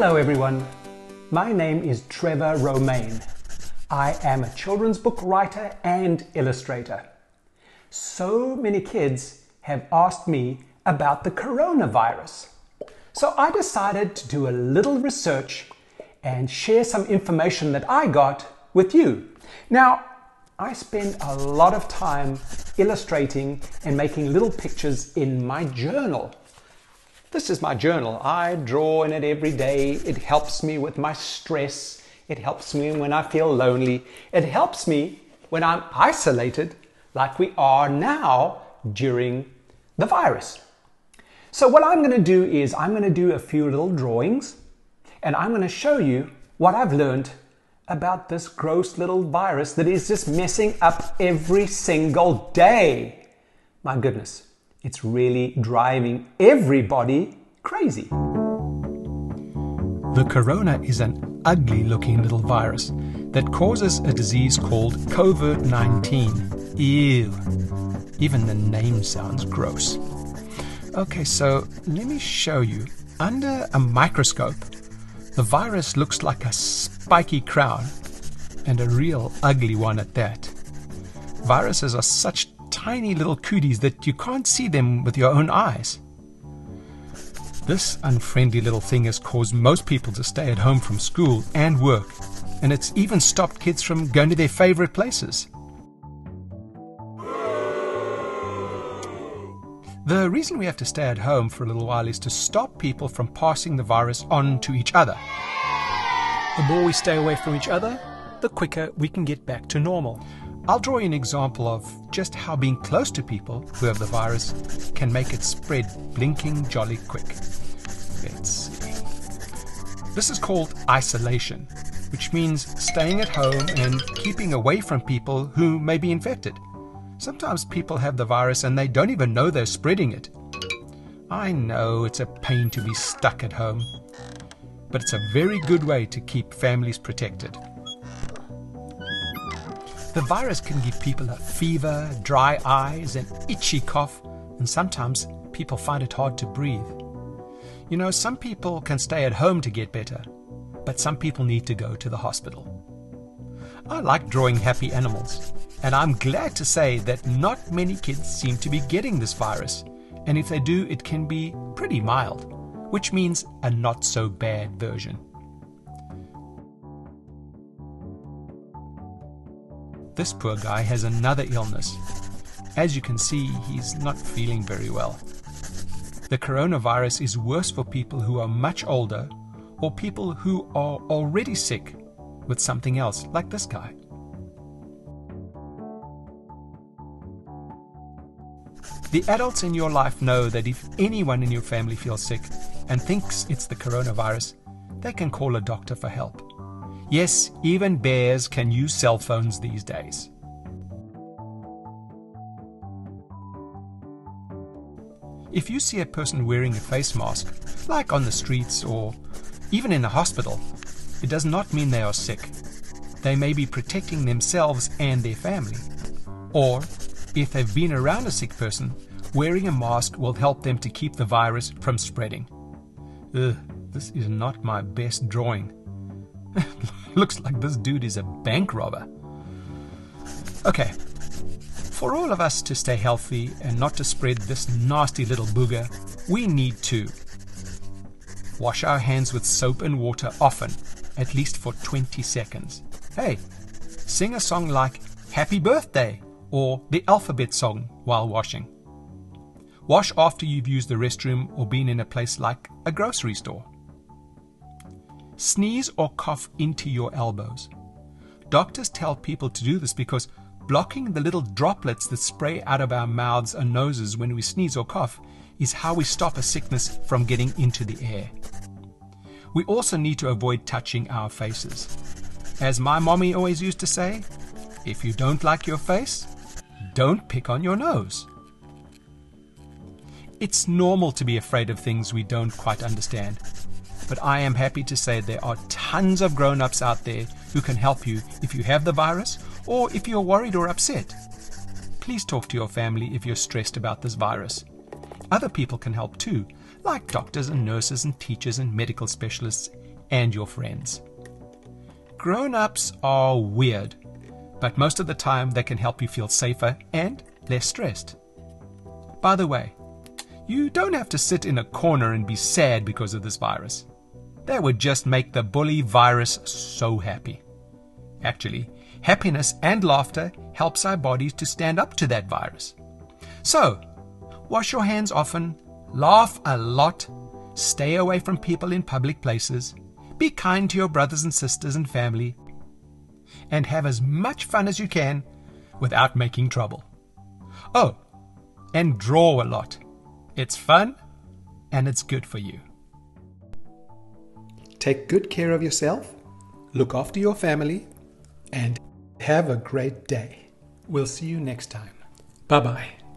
Hello, everyone. My name is Trevor Romain. I am a children's book writer and illustrator. So many kids have asked me about the coronavirus. So I decided to do a little research and share some information that I got with you. Now, I spend a lot of time illustrating and making little pictures in my journal. This is my journal. I draw in it every day. It helps me with my stress. It helps me when I feel lonely. It helps me when I'm isolated, like we are now during the virus. So, what I'm going to do is I'm going to do a few little drawings and I'm going to show you what I've learned about this gross little virus that is just messing up every single day. My goodness. It's really driving everybody crazy. The corona is an ugly looking little virus that causes a disease called COVID 19. Ew. Even the name sounds gross. Okay, so let me show you. Under a microscope, the virus looks like a spiky crown, and a real ugly one at that. Viruses are such tiny little cooties that you can't see them with your own eyes. This unfriendly little thing has caused most people to stay at home from school and work, and it's even stopped kids from going to their favorite places. The reason we have to stay at home for a little while is to stop people from passing the virus on to each other. The more we stay away from each other, the quicker we can get back to normal. I'll draw you an example of just how being close to people who have the virus can make it spread blinking jolly quick. Let's see. This is called isolation, which means staying at home and keeping away from people who may be infected. Sometimes people have the virus and they don't even know they're spreading it. I know it's a pain to be stuck at home, but it's a very good way to keep families protected. The virus can give people a fever, dry eyes, an itchy cough, and sometimes people find it hard to breathe. You know, some people can stay at home to get better, but some people need to go to the hospital. I like drawing happy animals, and I'm glad to say that not many kids seem to be getting this virus, and if they do, it can be pretty mild, which means a not so bad version. This poor guy has another illness. As you can see, he's not feeling very well. The coronavirus is worse for people who are much older or people who are already sick with something else, like this guy. The adults in your life know that if anyone in your family feels sick and thinks it's the coronavirus, they can call a doctor for help. Yes, even bears can use cell phones these days. If you see a person wearing a face mask, like on the streets or even in a hospital, it does not mean they are sick. They may be protecting themselves and their family. Or, if they've been around a sick person, wearing a mask will help them to keep the virus from spreading. Ugh, this is not my best drawing. Looks like this dude is a bank robber. Okay, for all of us to stay healthy and not to spread this nasty little booger, we need to wash our hands with soap and water often, at least for 20 seconds. Hey, sing a song like Happy Birthday or the alphabet song while washing. Wash after you've used the restroom or been in a place like a grocery store. Sneeze or cough into your elbows. Doctors tell people to do this because blocking the little droplets that spray out of our mouths and noses when we sneeze or cough is how we stop a sickness from getting into the air. We also need to avoid touching our faces. As my mommy always used to say, if you don't like your face, don't pick on your nose. It's normal to be afraid of things we don't quite understand but I am happy to say there are tons of grown ups out there who can help you if you have the virus or if you're worried or upset. Please talk to your family if you're stressed about this virus. Other people can help too, like doctors and nurses and teachers and medical specialists, and your friends. Grown ups are weird, but most of the time they can help you feel safer and less stressed. By the way, you don't have to sit in a corner and be sad because of this virus. That would just make the bully virus so happy. Actually, happiness and laughter helps our bodies to stand up to that virus. So, wash your hands often, laugh a lot, stay away from people in public places, be kind to your brothers and sisters and family, and have as much fun as you can without making trouble. Oh, and draw a lot. It's fun and it's good for you. Take good care of yourself, look after your family, and have a great day. We'll see you next time. Bye bye.